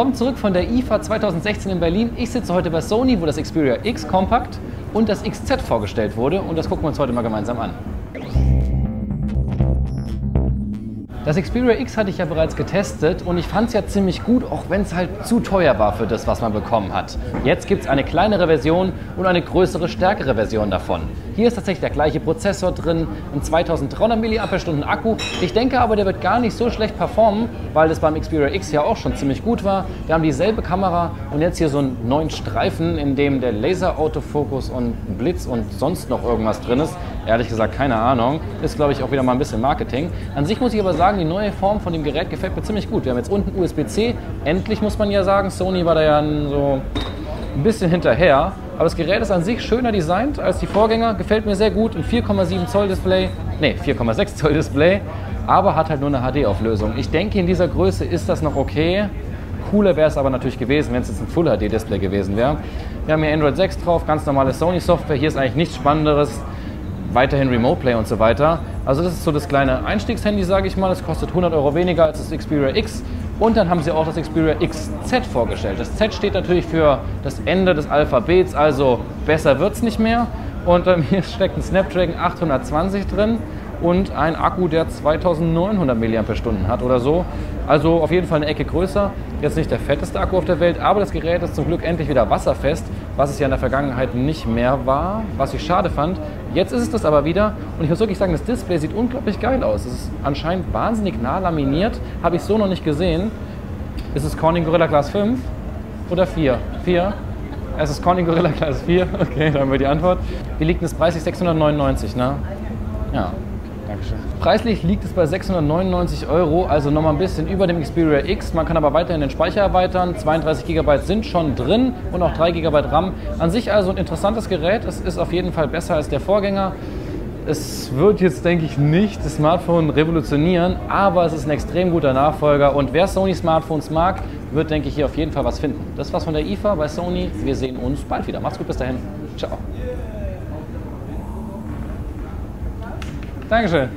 Willkommen zurück von der IFA 2016 in Berlin. Ich sitze heute bei Sony, wo das Xperia X Compact und das XZ vorgestellt wurde und das gucken wir uns heute mal gemeinsam an. Das Xperia X hatte ich ja bereits getestet und ich fand es ja ziemlich gut, auch wenn es halt zu teuer war für das, was man bekommen hat. Jetzt gibt es eine kleinere Version und eine größere, stärkere Version davon. Hier ist tatsächlich der gleiche Prozessor drin, ein 2300 mAh Akku. Ich denke aber, der wird gar nicht so schlecht performen, weil das beim Xperia X ja auch schon ziemlich gut war. Wir haben dieselbe Kamera und jetzt hier so einen neuen Streifen, in dem der Laser-Autofokus und Blitz und sonst noch irgendwas drin ist. Ehrlich gesagt, keine Ahnung. Ist, glaube ich, auch wieder mal ein bisschen Marketing. An sich muss ich aber sagen, die neue Form von dem Gerät gefällt mir ziemlich gut. Wir haben jetzt unten USB-C. Endlich muss man ja sagen. Sony war da ja so ein bisschen hinterher. Aber das Gerät ist an sich schöner designt als die Vorgänger. Gefällt mir sehr gut. Ein 4,7 Zoll Display. Ne, 4,6 Zoll Display. Aber hat halt nur eine HD-Auflösung. Ich denke, in dieser Größe ist das noch okay. Cooler wäre es aber natürlich gewesen, wenn es jetzt ein Full HD Display gewesen wäre. Wir haben hier Android 6 drauf, ganz normale Sony Software. Hier ist eigentlich nichts Spannenderes weiterhin Remote Play und so weiter. Also das ist so das kleine Einstiegshandy, sage ich mal. Das kostet 100 Euro weniger als das Xperia X. Und dann haben sie auch das Xperia XZ vorgestellt. Das Z steht natürlich für das Ende des Alphabets, also besser wird es nicht mehr. Und ähm, hier steckt ein Snapdragon 820 drin und ein Akku, der 2900 mAh hat oder so. Also auf jeden Fall eine Ecke größer. Jetzt nicht der fetteste Akku auf der Welt, aber das Gerät ist zum Glück endlich wieder wasserfest, was es ja in der Vergangenheit nicht mehr war, was ich schade fand. Jetzt ist es das aber wieder und ich muss wirklich sagen, das Display sieht unglaublich geil aus. Es ist anscheinend wahnsinnig nah laminiert, habe ich so noch nicht gesehen. Ist es Corning Gorilla Glass 5 oder 4? 4? Es ist Corning Gorilla Glass 4. Okay, dann haben wir die Antwort. Wie liegt das preislich? 699, ne? Ja, Dankeschön. Preislich liegt es bei 699 Euro, also nochmal ein bisschen über dem Xperia X. Man kann aber weiterhin den Speicher erweitern. 32 GB sind schon drin und auch 3 GB RAM. An sich also ein interessantes Gerät. Es ist auf jeden Fall besser als der Vorgänger. Es wird jetzt, denke ich, nicht das Smartphone revolutionieren, aber es ist ein extrem guter Nachfolger. Und wer Sony Smartphones mag, wird, denke ich, hier auf jeden Fall was finden. Das war's von der IFA bei Sony. Wir sehen uns bald wieder. Macht's gut, bis dahin. Ciao. Dankeschön.